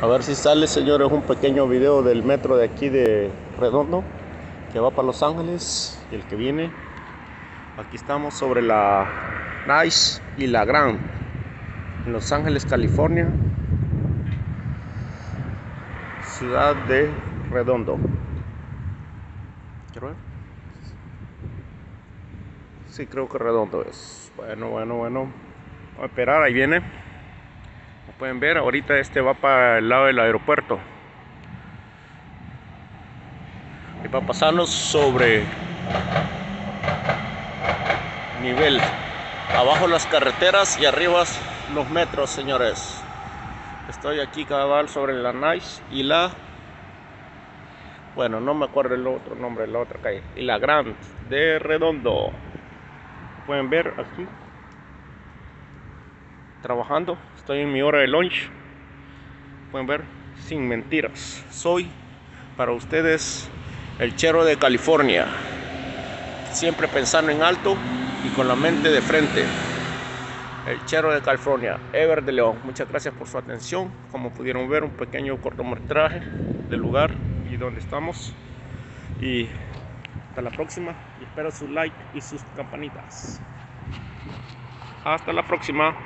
A ver si sale, señores, un pequeño video del metro de aquí de Redondo que va para Los Ángeles y el que viene. Aquí estamos sobre la Nice y la Grand en Los Ángeles, California, ciudad de Redondo. ¿Quiero ver? Sí, creo que Redondo es. Bueno, bueno, bueno. Voy a esperar, ahí viene. Pueden ver, ahorita este va para el lado del aeropuerto. Y va pasarnos sobre nivel. Abajo las carreteras y arriba los metros, señores. Estoy aquí cabal sobre la Nice y la... Bueno, no me acuerdo el otro nombre la otra calle. Y la Grand de Redondo. Pueden ver aquí. Trabajando. Estoy en mi hora de lunch. Pueden ver sin mentiras. Soy para ustedes el chero de California. Siempre pensando en alto y con la mente de frente. El chero de California, Ever de León. Muchas gracias por su atención. Como pudieron ver, un pequeño cortometraje del lugar y donde estamos. Y hasta la próxima. Y espero su like y sus campanitas. Hasta la próxima.